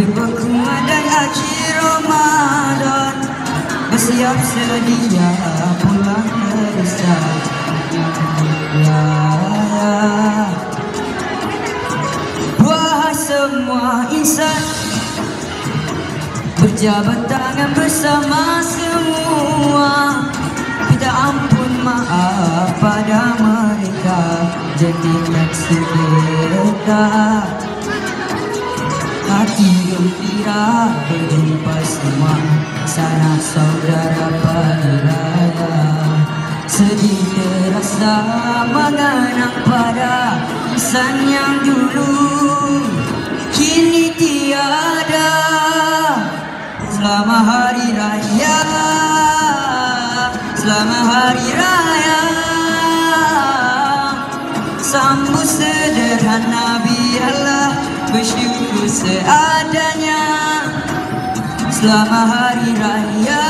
Terbekuma dan akhir Ramadan. Bersiap sedia pulang kerja Wahai semua insan Berjabat tangan bersama semua. Kita ampun maaf pada mereka Jadi tak sedekah Hati gembira berjumpa semua. Sana saudara pagi raya Sedih terasa mengenang pada Insan yang dulu. Kini tiada. Selamat Hari Raya. Selamat Hari Raya. Sambut sederhana seadanya Selamat Hari Raya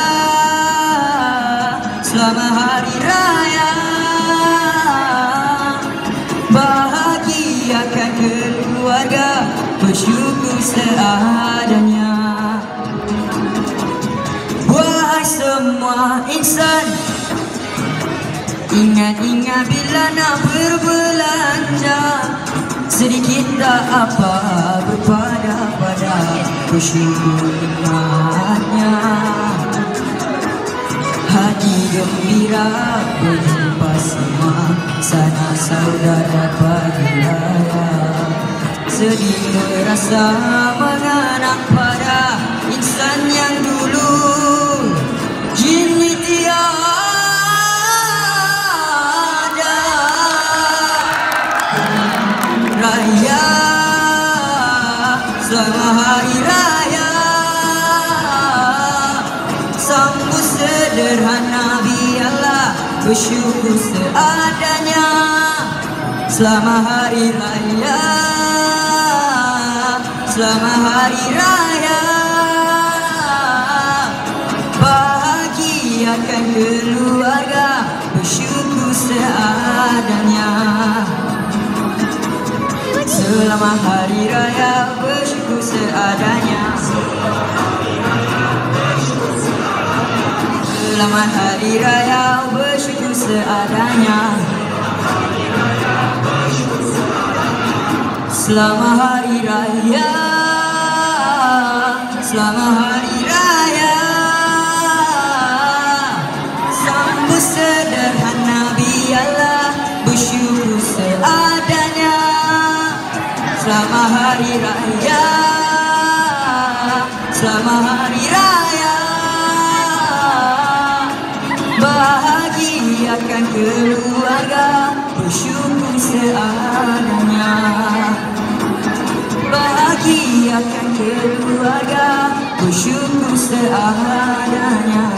Selamat Hari Raya. Bahagiakan keluarga bersyukur seadanya. Wahai semua insan Ingat-ingat bila nak berbelanja. Sedikit tak apa berpada-pada Bersyukur nikmatnya Hati gembira berjumpa semua Sana saudara pagi raya Sedih terasa mengenang Bersyukur seadanya. Selamat Hari Raya Selamat Hari Raya. Bahagiakan keluarga bersyukur seadanya. Selamat Hari Raya bersyukur seadanya Selamat Hari Raya bersyukur seadanya. Selamat Hari Raya Selamat Hari Raya. Sambut sederhana biarlah bersyukur seadanya. Selamat Hari Raya Selamat Hari Raya. Bahagiakan keluarga Bersyukur seadanya. Bahagiakan keluarga Bersyukur seadanya